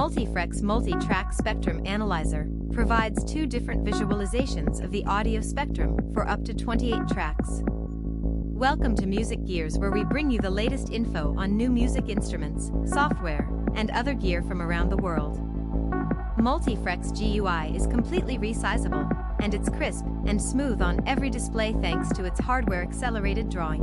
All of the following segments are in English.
MultiFreqs Multi-Track Spectrum Analyzer provides two different visualizations of the audio spectrum for up to 28 tracks. Welcome to MusicGearz where we bring you the latest info on new music instruments, software, and other gear from around the world. MultiFreqs GUI is completely resizable, and it's crisp and smooth on every display thanks to its hardware-accelerated drawing.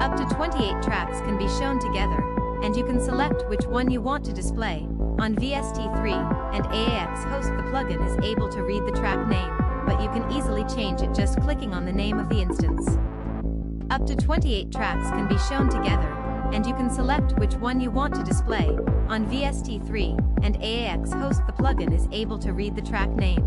Up to 28 tracks can be shown together, and you can select which one you want to display. On VST3 and AAX host the plugin is able to read the track name, but you can easily change it just clicking on the name of the instance. Up to 28 tracks can be shown together, and you can select which one you want to display. On VST3 and AAX host the plugin is able to read the track name,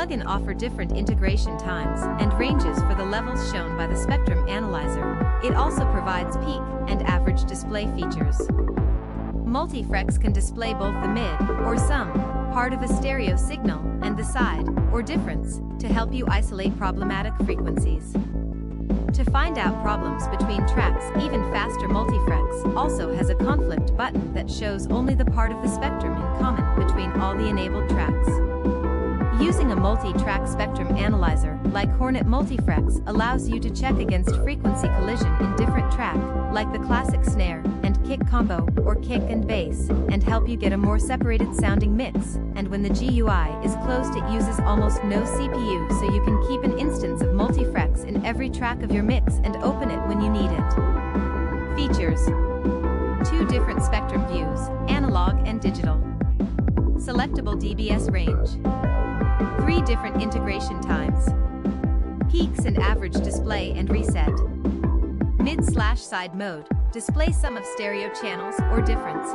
plugin offer different integration times and ranges for the levels shown by the Spectrum Analyzer. It also provides peak and average display features. MultiFreqs can display both the mid or sum part of a stereo signal and the side or difference to help you isolate problematic frequencies. To find out problems between tracks, even faster MultiFreqs also has a conflict button that shows only the part of the spectrum in common between all the enabled tracks. Using a multi-track spectrum analyzer, like HoRNet MultiFreqs, allows you to check against frequency collision in different track, like the classic snare and kick combo, or kick and bass, and help you get a more separated sounding mix. And when the GUI is closed it uses almost no CPU so you can keep an instance of MultiFreqs in every track of your mix and open it when you need it. Features Two different spectrum views, analog and digital. Selectable DBS range. Different integration times. Peaks and average display and reset. Mid slash side mode, display sum of stereo channels or difference.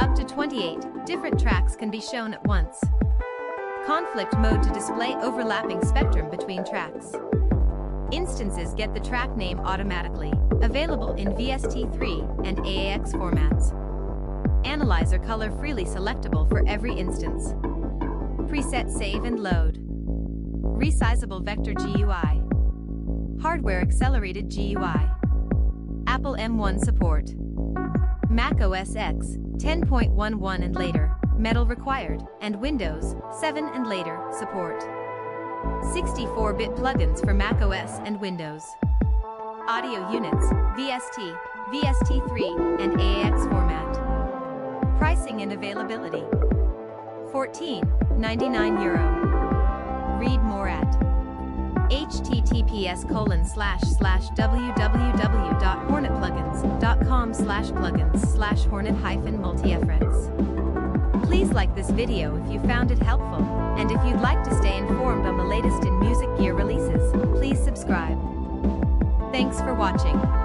Up to 28 different tracks can be shown at once. Conflict mode to display overlapping spectrum between tracks. Instances get the track name automatically, available in VST3 and AAX formats. Analyzer color freely selectable for every instance. Preset save and load. Resizable vector GUI. Hardware accelerated GUI. Apple M1 support. Mac OS X 10.11 and later, Metal required, and Windows 7 and later support. 64-bit plugins for Mac OS and Windows. Audio units, VST, VST3, and AAX format. Pricing and availability. 14.99 euro. Read more at https colon slash slash www.hornetplugins.com slash plugins slash hornet hyphen multifreqs. Please like this video if you found it helpful, and if you'd like to stay informed on the latest in music gear releases, please subscribe. Thanks for watching.